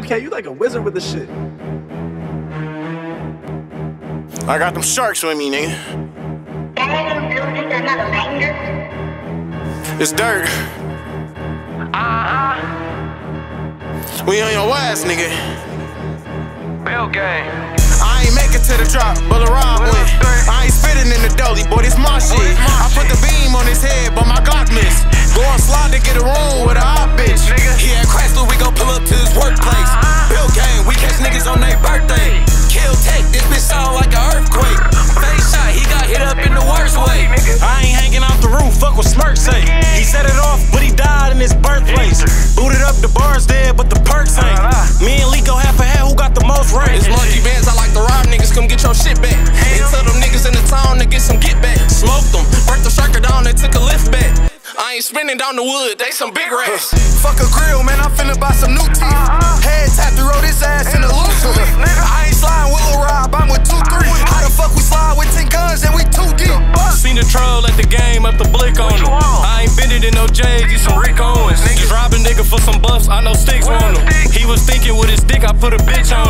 MK, you like a wizard with the shit. I got them sharks with me, nigga. It's dirt. Uh-huh. We on your ass, nigga. Bill gang. I ain't make it to the drop, but Rob What went. up, Dre? I ain't spitting in the dolly, boy, this my shit. I put the beam on his head, but my Glock missed. Go on slide to get a room with come get your shit back. And tell them niggas in the town to get some get back. Smoked them, burnt the striker down, they took a lift back. I ain't spinning down the wood, they some big rats. Fuck a grill, man, I'm finna buy some new teeth. Uh-huh. Head tap to roll this ass in the loose I ain't sliding Willow Rob, I'm with 2-3. How the fuck we slide with 10 guns and we too deep? Seen the troll at the game, up the blick on him. I ain't been it in no J's, these some Rick Owens. Just rob a nigga for some buffs, I know sticks on him. He was thinking with his dick, I put a bitch on him. This a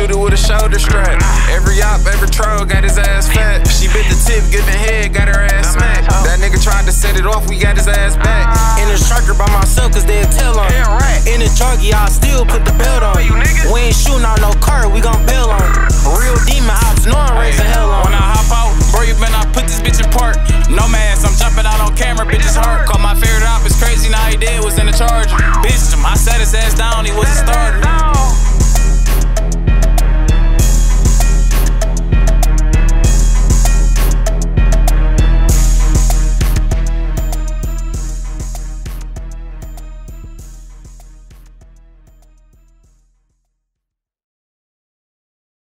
chopped shooter with a shoulder strap. Every op, every troll got his ass fat. She bit the tip, the head, got her ass smacked. That nigga tried to set it off, we got his ass back. In the striker by myself, cause they'll tell on right. In the joggy, I still put the belt on. We ain't shooting out no car, we gon' bail on. Real demon ops, know I'm raising hell on When I hop out, bro, you better not put this bitch in park. No mask, I'm jumping out on camera, bitch, it's hard.